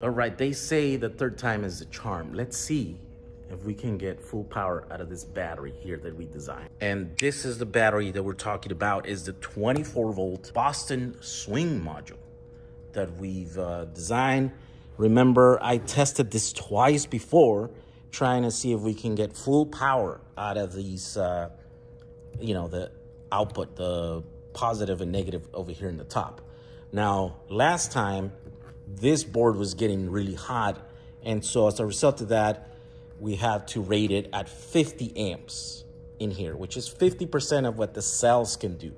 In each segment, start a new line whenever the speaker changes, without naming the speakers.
All right, they say the third time is the charm. Let's see if we can get full power out of this battery here that we designed. And this is the battery that we're talking about is the 24 volt Boston swing module that we've uh, designed. Remember, I tested this twice before trying to see if we can get full power out of these, uh, you know, the output, the positive and negative over here in the top. Now, last time, this board was getting really hot. And so as a result of that, we had to rate it at 50 amps in here, which is 50% of what the cells can do.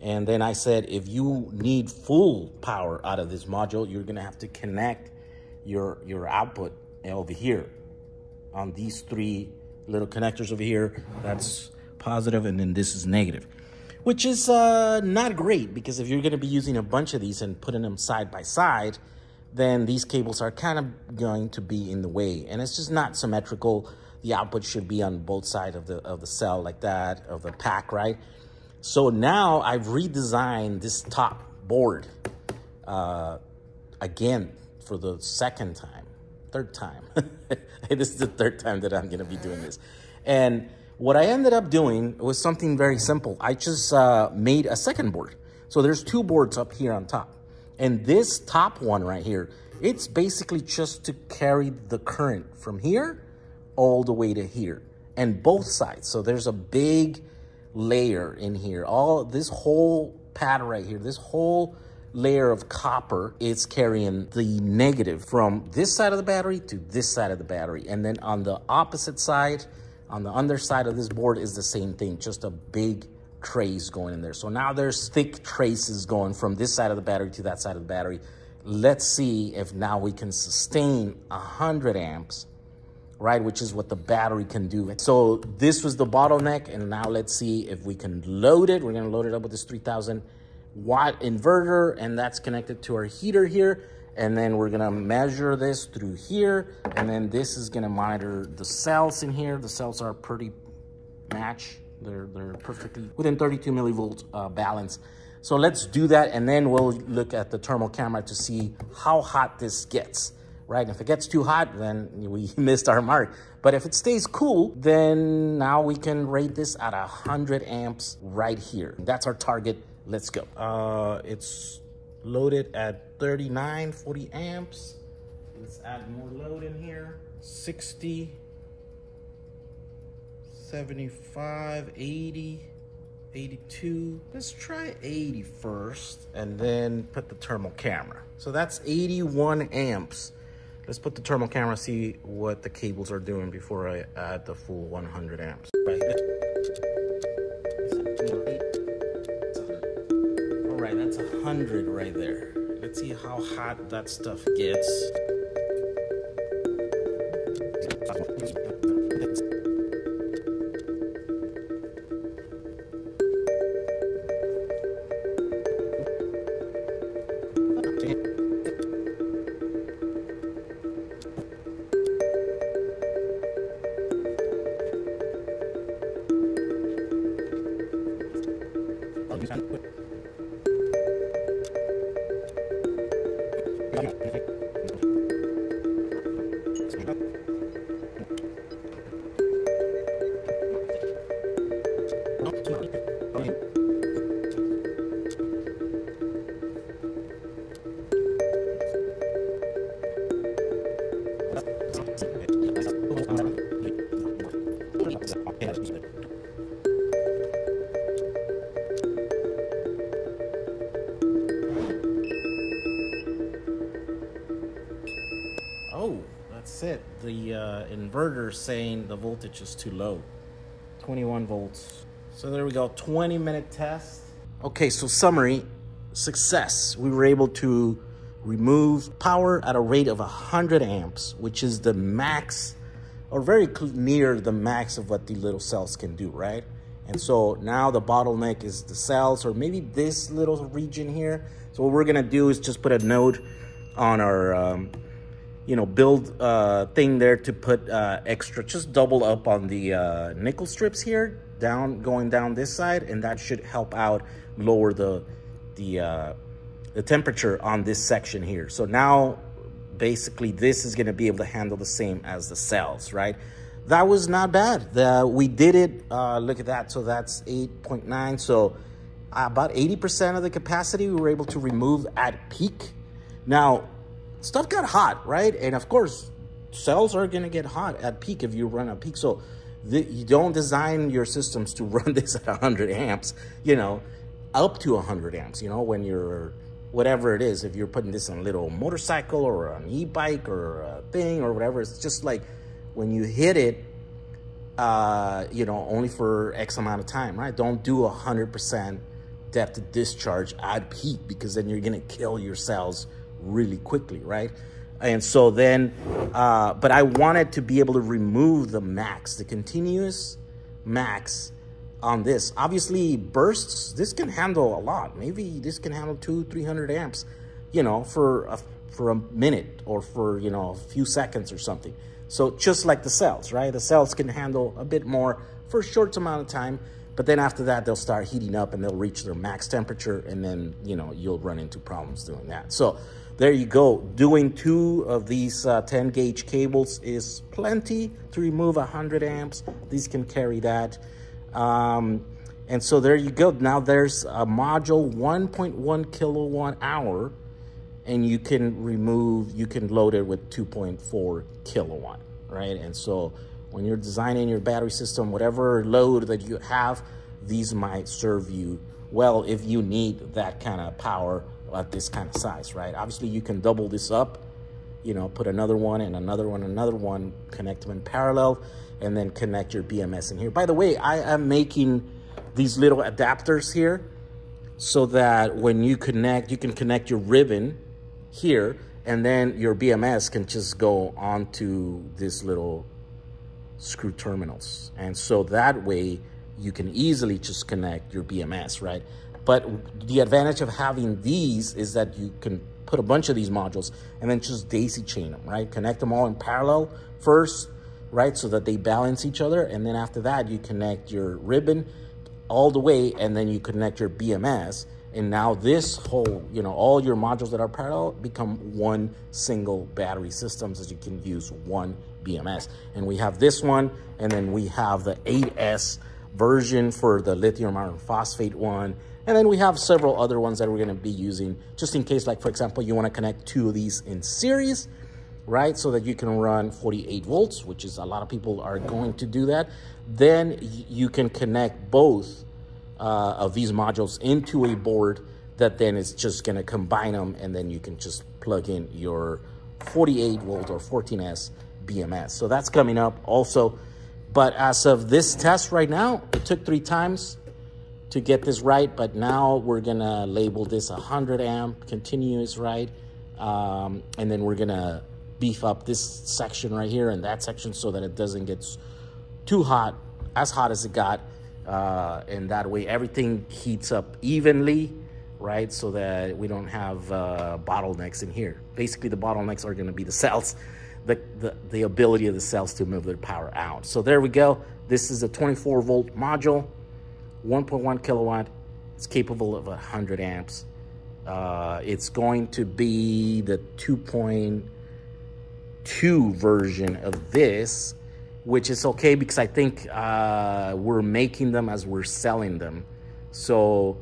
And then I said, if you need full power out of this module, you're gonna have to connect your, your output over here on these three little connectors over here. That's positive, and then this is negative, which is uh, not great because if you're gonna be using a bunch of these and putting them side by side, then these cables are kind of going to be in the way and it's just not symmetrical. The output should be on both sides of the, of the cell like that, of the pack, right? So now I've redesigned this top board uh, again for the second time, third time. this is the third time that I'm gonna be doing this. And what I ended up doing was something very simple. I just uh, made a second board. So there's two boards up here on top. And this top one right here, it's basically just to carry the current from here all the way to here and both sides. So there's a big layer in here. All this whole pad right here, this whole layer of copper is carrying the negative from this side of the battery to this side of the battery. And then on the opposite side, on the underside of this board is the same thing, just a big trace going in there. So now there's thick traces going from this side of the battery to that side of the battery. Let's see if now we can sustain 100 amps, right, which is what the battery can do. So this was the bottleneck, and now let's see if we can load it. We're gonna load it up with this 3000 watt inverter, and that's connected to our heater here. And then we're gonna measure this through here, and then this is gonna monitor the cells in here. The cells are pretty match they're, they're perfectly within 32 millivolt uh, balance. So let's do that and then we'll look at the thermal camera to see how hot this gets, right? If it gets too hot, then we missed our mark. But if it stays cool, then now we can rate this at 100 amps right here. That's our target. Let's go. Uh, it's loaded at 39, 40 amps. Let's add more load in here. 60, 75, 80, 82. Let's try 80 first and then put the thermal camera. So that's 81 amps. Let's put the thermal camera, see what the cables are doing before I add the full 100 amps. Right. All right, that's 100 right there. Let's see how hot that stuff gets. Bisa. Oh, that's it. The uh, inverter saying the voltage is too low. 21 volts. So there we go, 20 minute test. Okay, so summary, success. We were able to remove power at a rate of 100 amps, which is the max or very near the max of what the little cells can do, right? And so now the bottleneck is the cells or maybe this little region here. So what we're gonna do is just put a note on our um, you know, build uh, thing there to put uh, extra, just double up on the uh, nickel strips here, down, going down this side, and that should help out lower the, the, uh, the temperature on this section here. So now basically this is gonna be able to handle the same as the cells, right? That was not bad. The, we did it, uh, look at that. So that's 8.9. So about 80% of the capacity we were able to remove at peak. Now, stuff got hot, right? And of course, cells are gonna get hot at peak if you run at peak. So the, you don't design your systems to run this at 100 amps, you know, up to 100 amps, you know, when you're, whatever it is, if you're putting this on a little motorcycle or an e-bike or a thing or whatever, it's just like when you hit it, uh, you know, only for X amount of time, right? Don't do a 100% depth of discharge at peak because then you're going to kill your cells really quickly, right? And so then, uh, but I wanted to be able to remove the max, the continuous max on this. Obviously, bursts, this can handle a lot. Maybe this can handle two, 300 amps, you know, for a, for a minute or for, you know, a few seconds or something. So just like the cells, right? The cells can handle a bit more for a short amount of time, but then after that, they'll start heating up and they'll reach their max temperature and then, you know, you'll run into problems doing that. So there you go. Doing two of these uh, 10 gauge cables is plenty to remove 100 amps. These can carry that. Um, and so there you go. Now there's a module 1.1 kilowatt hour and you can remove, you can load it with 2.4 kilowatt, right? And so when you're designing your battery system, whatever load that you have, these might serve you well if you need that kind of power at this kind of size, right? Obviously you can double this up, you know, put another one and another one, another one, connect them in parallel, and then connect your BMS in here. By the way, I am making these little adapters here so that when you connect, you can connect your ribbon here, and then your BMS can just go onto this little screw terminals. And so that way you can easily just connect your BMS, right? But the advantage of having these is that you can put a bunch of these modules and then just daisy chain them, right? Connect them all in parallel first, right? So that they balance each other. And then after that, you connect your ribbon all the way and then you connect your BMS and now this whole, you know, all your modules that are parallel become one single battery system so you can use one BMS. And we have this one, and then we have the 8S version for the lithium iron phosphate one. And then we have several other ones that we're gonna be using just in case, like for example, you wanna connect two of these in series, right? So that you can run 48 volts, which is a lot of people are going to do that. Then you can connect both uh, of these modules into a board that then is just going to combine them and then you can just plug in your 48 volt or 14S BMS. So that's coming up also. But as of this test right now, it took three times to get this right, but now we're gonna label this 100 amp continuous, right? Um, and then we're gonna beef up this section right here and that section so that it doesn't get too hot, as hot as it got uh, and that way everything heats up evenly, right? So that we don't have uh, bottlenecks in here. Basically, the bottlenecks are to be the cells, the, the, the ability of the cells to move their power out. So there we go. This is a 24 volt module, 1.1 kilowatt. It's capable of 100 amps. Uh, it's going to be the 2.2 version of this which is okay because I think uh, we're making them as we're selling them. So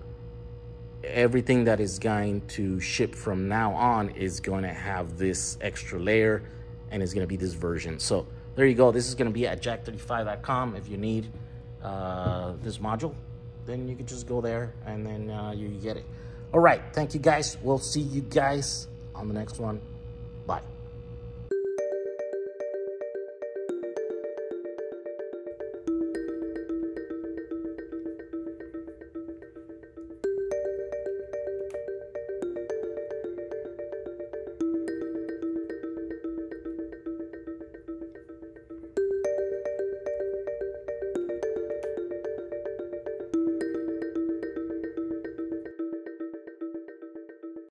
everything that is going to ship from now on is going to have this extra layer and it's going to be this version. So there you go. This is going to be at jag35.com If you need uh, this module, then you can just go there and then uh, you get it. All right. Thank you guys. We'll see you guys on the next one.